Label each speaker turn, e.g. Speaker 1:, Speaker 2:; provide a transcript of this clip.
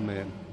Speaker 1: Amen.